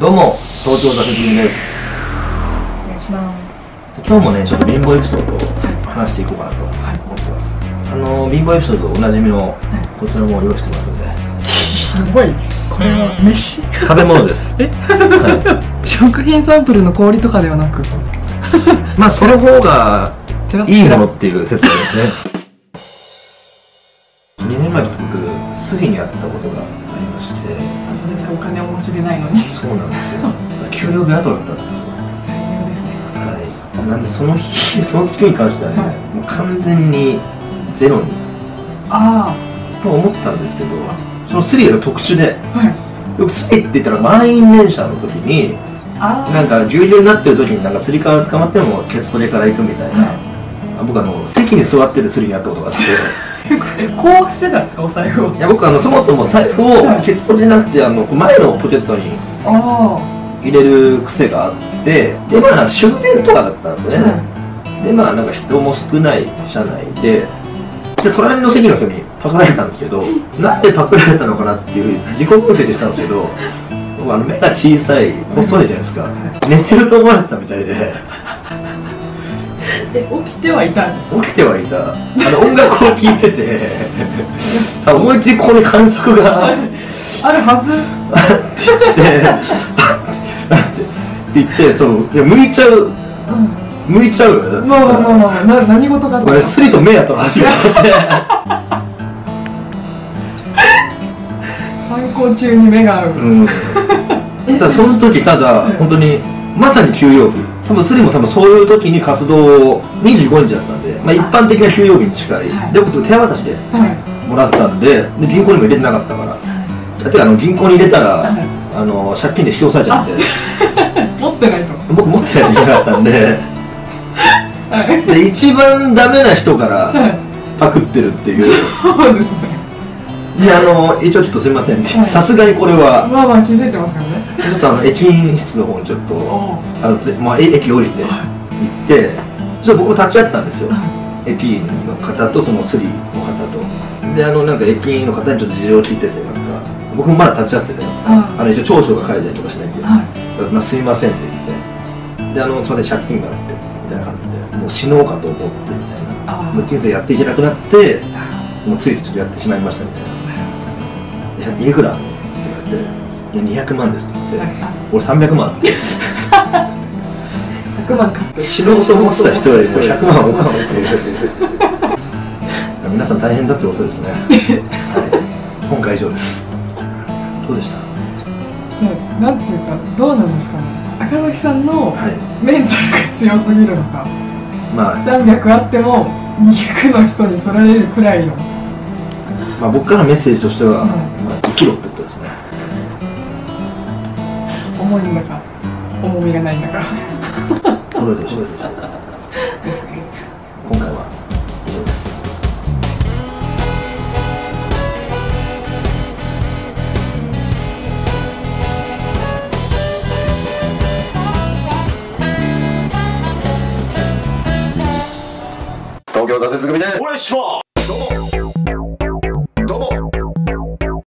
どうも東京座席組です。お願いします。今日もねちょっと貧乏エピソードを話していこうかなと思ってます、あの貧乏エピソードおなじみのこちらも用意してますんで。すごい。これは飯？食べ物です。え？は食品サンプルの氷とかではなく？い、まあその方がいいものっていう説がありますね2年前僕杉にあったことがありまして。皆さんお金をお持ちでないのに。そうなんですよ。給料日後だったんですよ。最悪ですね。はい、なんでその日その月に関してはね、はい。もう完全にゼロに。あと思ったんですけどそのスリが特殊であはい。よくスリって言ったら満員電車の時にああ。なんかぎゅうぎゅうになってる時になんかつり革捕まってもケツポレから行くみたいな、はい。あ僕あの席に座ってるスリにあったことがあってえこうしてたんですかお財布を。いや僕あのそもそも財布をケツポレじゃなくてあの前のポケットにあ入れる癖があってでまあ終電とかだったんですよあね、でまあなんか人も少ない車内でで隣の席の人にパクられたんですけど なんでパクられたのかなっていう自己分析したんですけど僕あの目が小さい細いじゃないですか。寝てると思われてたみたいでえ起きてはいたんです起きてはいた。あの音楽を聴いてて。多分思いっきりここに感触が。あるはず。でって言ってそういや向いちゃう。うん。向いちゃうまあまあまあまあな何事かと俺スリと目やったら初めて。犯行中に目が合う。うん。ただその時ただ 本当にまさに休養日多分スリも多分そういう時に活動を25日だったんで、まあ、一般的な休養日に近い、はい。で僕手渡しではい。もらったんでで銀行にも入れてなかったから。だってあの銀行に入れたら、はい。あの借金で引き押さえちゃって。持ってないと。僕持ってないといけなかったんで。はい。で一番ダメな人からはい。パクってるっていう。そうですねであの一応ちょっとすみません。ってさすがにこれは。まあまあ気づいてますからね。ちょっとあの駅員室の方にちょっとおあ。の、ぜまあ、え駅降りて行ってちょっと僕も立ち会ったんですよ。駅員の方とそのスリの方と。であのなんか駅員の方にちょっと事情を聞いててなんか僕もまだ立ち会っててああ。の一応長所が書いたりとかしないんで、はい。まあ、すいませんって言って。であのすいません借金があってみたいな感じでもう死のうかと思ってみたいな。あもう人生やっていけなくなってもうついついちょっとやってしまいましたみたいないくら？って言われて「いや200万です」って言って、はい俺300万って。100万買って死のうと思ってた人よりも100万っていう。皆さん大変だってことですね、はい、今回以上です。どうでした？ねなんていうかどうなんですかね。赤崎さんのはい。メンタルが強すぎるのか。まあ、300あっても200の人に取られるくらいのまあ僕からのメッセージとしては、うん。まあ、生きろってことですね。重いんだか重みがないんだか届いてほしいですですね。今回は以上です。東京挫折組です